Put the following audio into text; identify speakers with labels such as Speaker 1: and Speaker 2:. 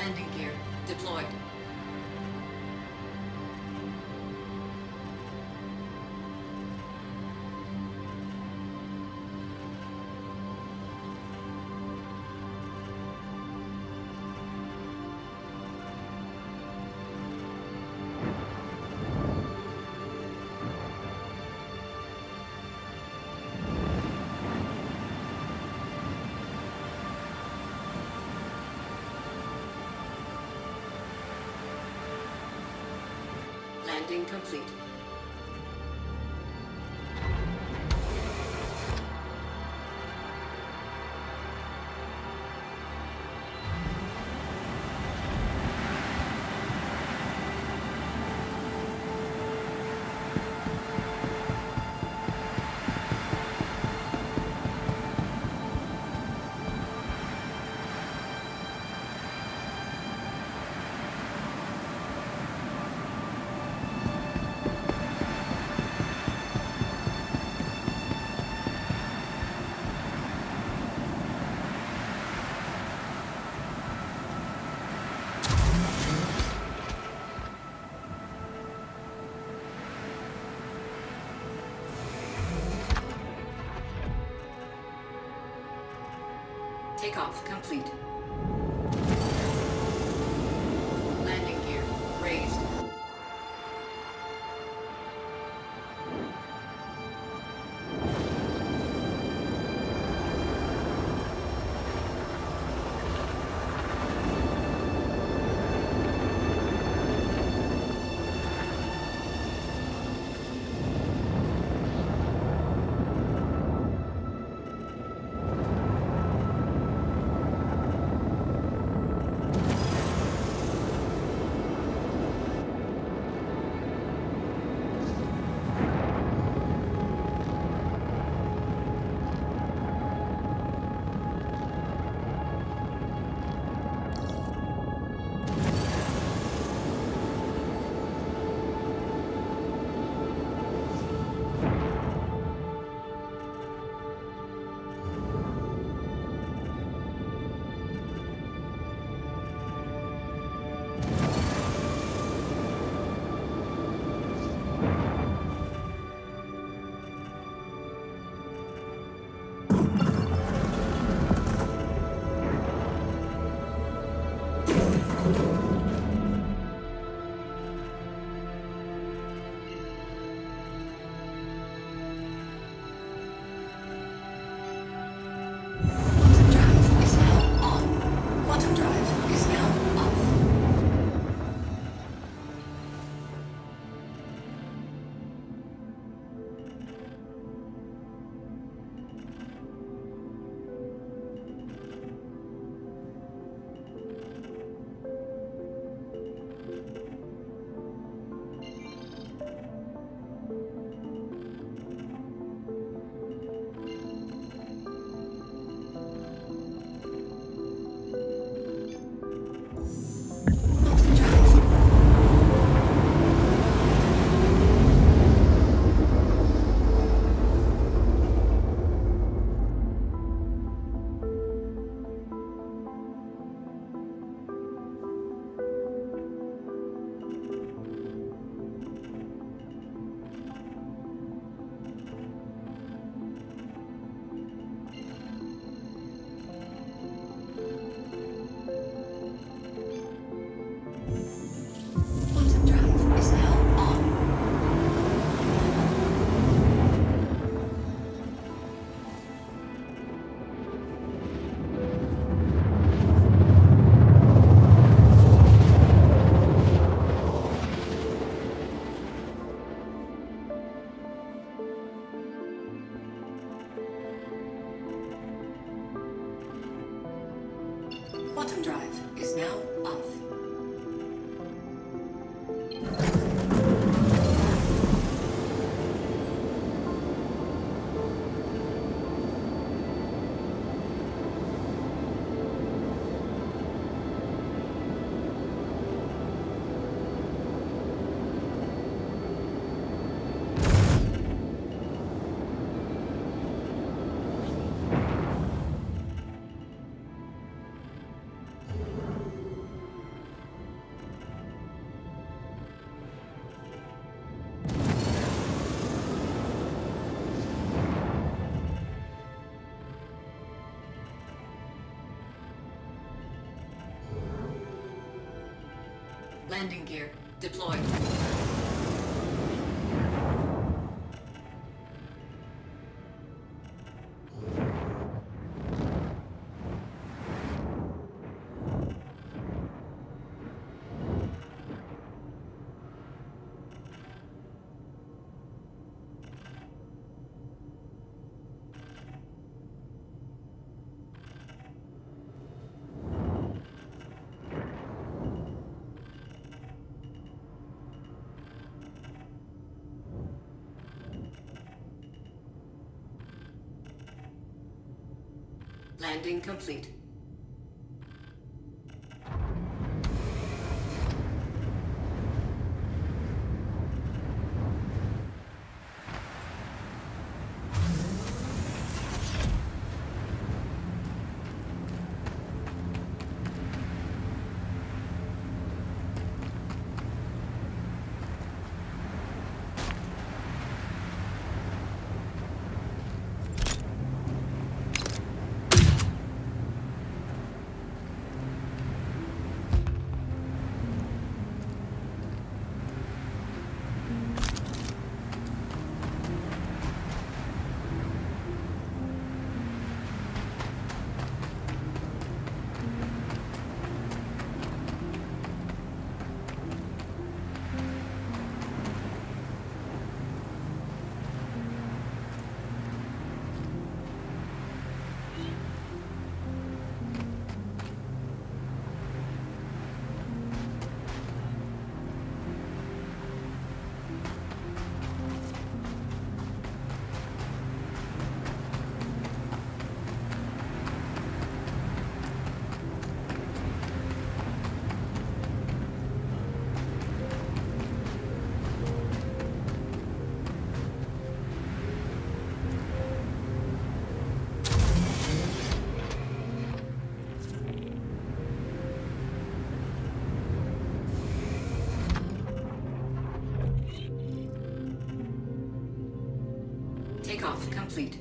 Speaker 1: Landing
Speaker 2: gear deployed. Landing complete. Takeoff complete. Landing gear deployed. Landing complete. Complete.